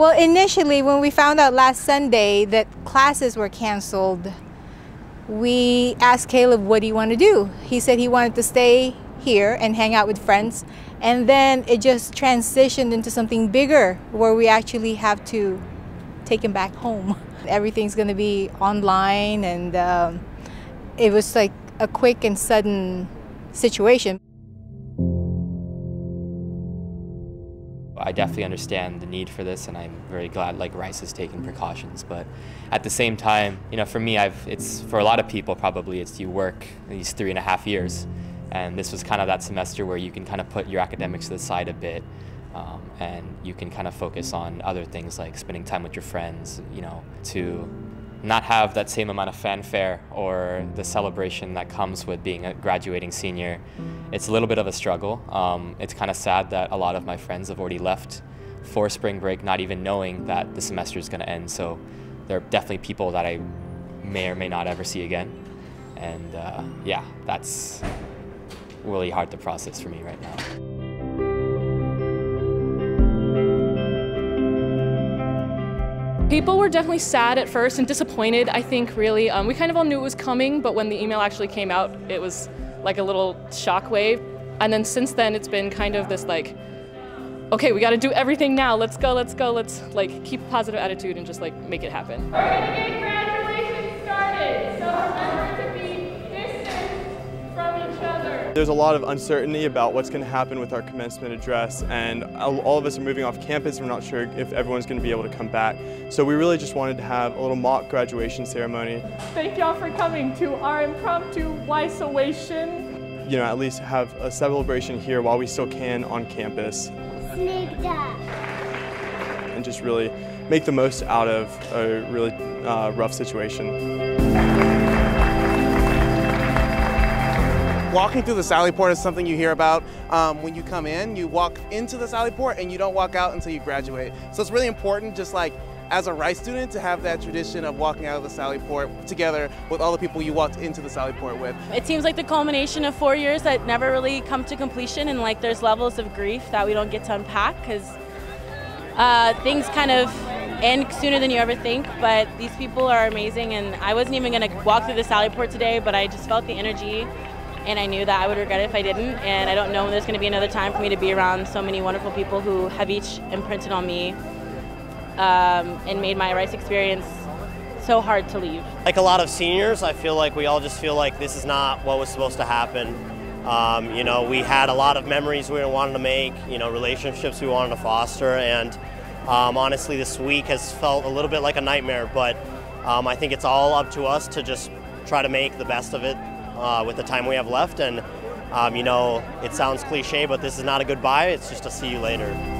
Well, initially, when we found out last Sunday that classes were canceled, we asked Caleb, what do you want to do? He said he wanted to stay here and hang out with friends. And then it just transitioned into something bigger where we actually have to take him back home. Everything's going to be online, and um, it was like a quick and sudden situation. I definitely understand the need for this, and I'm very glad like Rice is taking precautions. But at the same time, you know, for me, I've it's for a lot of people probably it's you work these three and a half years, and this was kind of that semester where you can kind of put your academics to the side a bit, um, and you can kind of focus on other things like spending time with your friends, you know, to not have that same amount of fanfare or the celebration that comes with being a graduating senior. It's a little bit of a struggle. Um, it's kind of sad that a lot of my friends have already left for spring break not even knowing that the semester is going to end. So there are definitely people that I may or may not ever see again. And uh, yeah, that's really hard to process for me right now. People were definitely sad at first and disappointed, I think, really. Um, we kind of all knew it was coming, but when the email actually came out, it was like a little shockwave. And then since then, it's been kind of this like, okay, we got to do everything now. Let's go, let's go, let's like keep a positive attitude and just like make it happen. Started, so remember There's a lot of uncertainty about what's going to happen with our commencement address, and all of us are moving off campus. And we're not sure if everyone's going to be able to come back. So we really just wanted to have a little mock graduation ceremony. Thank y'all for coming to our impromptu Weissowation. You know, at least have a celebration here while we still can on campus. And just really make the most out of a really uh, rough situation. Walking through the Sallyport is something you hear about um, when you come in. You walk into the Sallyport and you don't walk out until you graduate. So it's really important, just like as a Rice student, to have that tradition of walking out of the Sallyport together with all the people you walked into the Sallyport with. It seems like the culmination of four years that never really come to completion, and like there's levels of grief that we don't get to unpack because uh, things kind of end sooner than you ever think. But these people are amazing, and I wasn't even going to walk through the Sallyport today, but I just felt the energy and I knew that I would regret it if I didn't. And I don't know when there's going to be another time for me to be around so many wonderful people who have each imprinted on me um, and made my Rice experience so hard to leave. Like a lot of seniors, I feel like we all just feel like this is not what was supposed to happen. Um, you know, we had a lot of memories we wanted to make, you know, relationships we wanted to foster, and um, honestly, this week has felt a little bit like a nightmare, but um, I think it's all up to us to just try to make the best of it uh, with the time we have left. And, um, you know, it sounds cliche, but this is not a goodbye, it's just a see you later.